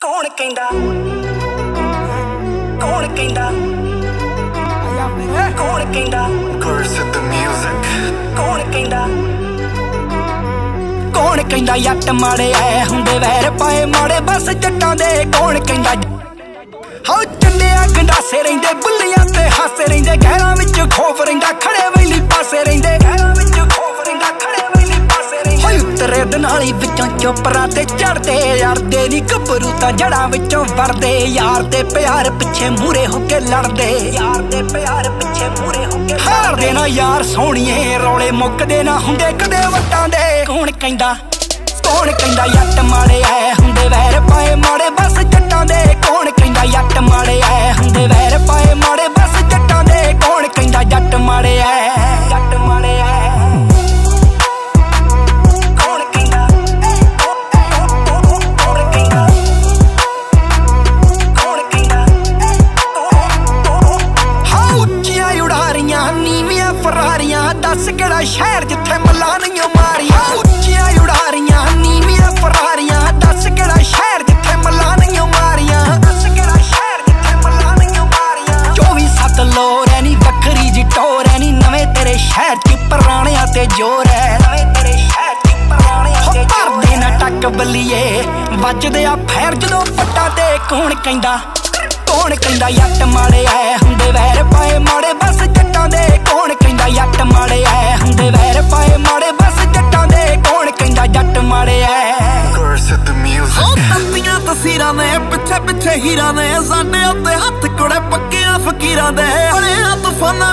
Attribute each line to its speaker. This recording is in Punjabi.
Speaker 1: ਕੌਣ ਕਹਿੰਦਾ? ਕੌਣ ਕਹਿੰਦਾ? ਕੌਣ ਕਹਿੰਦਾ?
Speaker 2: Curse the music.
Speaker 1: ਕੌਣ ਕਹਿੰਦਾ? ਕੌਣ ਕਹਿੰਦਾ ਯੱਟ ਮਾੜੇ ਐ ਹੁੰਦੇ ਵੈਰ ਪਾਏ ਮਾੜੇ? ਬਸ ਜੱਟਾਂ ਦੇ ਕੌਣ ਕਹਿੰਦਾ? ਹਾਉ ਚੰਡਿਆ ਗੰਡਾਸੇ ਰਹਿੰਦੇ ਉਤਰੇ ਵਿੱਚੋਂ ਚੋਪਰਾਂ ਤੇ ਚੜਦੇ ਯਾਰਦੇ ਨਹੀਂ ਗੱਭਰੂ ਤਾਂ ਜੜਾਂ ਵਿੱਚੋਂ ਵਰਦੇ ਯਾਰ ਦੇ ਪਿਆਰ ਪਿੱਛੇ ਮੂਰੇ ਹੋ ਕੇ ਲੜਦੇ। ਯਾਰ ਦੇ ਪਿਆਰ ਪਿੱਛੇ ਮੂਰੇ ਹੋ ਕੇ ਹਾਰਦੇ ਨਾ ਯਾਰ ਸੋਹਣੀਏ, ਰੌਲੇ ਮੁੱਕਦੇ ਨਾ ਹੁੰਦੇ ਕਦੇ ਵਟਾਂ ਦੇ। ਕੌਣ ਕਹਿੰਦਾ ਕੌਣ ਕਹਿੰਦਾ, ਯੱਟ ਮਾੜੇ ਐ ਹੁੰਦੇ ਵੈਰ ਪਾਏ ਦੱਸ ਕਿਹੜਾ ਸ਼ਹਿਰ ਜਿੱਥੇ ਮੱਲਾਂ ਮਾਰੀਆਂ, ਉੱਚੀਆਂ ਉਡਾਰੀਆਂ, ਨੀਵੀਆਂ ਫਰਾਰੀਆਂ। ਦੱਸ ਕਿਹੜਾ ਸ਼ਹਿਰ ਜਿੱਥੇ ਮੱਲਾਂ ਮਾਰੀਆਂ, ਦੱਸ ਕਿਹੜਾ ਸ਼ਹਿਰ ਜਿੱਥੇ ਮੱਲਾਂ ਮਾਰੀਆਂ। 24 ਸੱਤ ਲੋਰ ਐ ਨੀ ਵੱਖਰੀ ਜੀ ਟੋਰ ਐ ਨੀ, ਨਵੇਂ ਤੇਰੇ ਸ਼ਹਿਰ ਚ ਪੁਰਾਣਿਆਂ ਤੇ ਜੋਰ ਐ। ਨਵੇਂ ਤੇਰੇ ਸ਼ਹਿਰ ਚ ਪੁਰਾਣਿਆਂ ਤੇ ਜੋਰ ਐ। ਨਾ ਟੱਕ ਬੱਲੀਏ, ਵੱਜਦੇ ਆ ਫੈਰ ਜਦੋਂ ਪੱਟਾ ਤੇ ਕੌਣ ਕਹਿੰਦਾ? ਕੌਣ ਕਹਿੰਦਾ, ਯੱਟ ਮਾੜੇ ਐ, ਹੁੰਦੇ ਵੈਰ ਪਾਏ ਮਾੜੇ, ਬਸ ਜੱਟਾਂ ਦੇ
Speaker 3: ਤੰਦੀਆਂ ਨੇ ਪਿੱਛੇ ਪਿੱਛੇ ਹੀਰਾਂ ਨੇ, ਸਾਡੇ ਉੱਤੇ ਹੱਥ ਕੁੜੇ ਪੱਕੀਆਂ ਫਕੀਰਾਂ ਦੇ। ਬੜਿਆ ਤੂਫਾਨਾਂ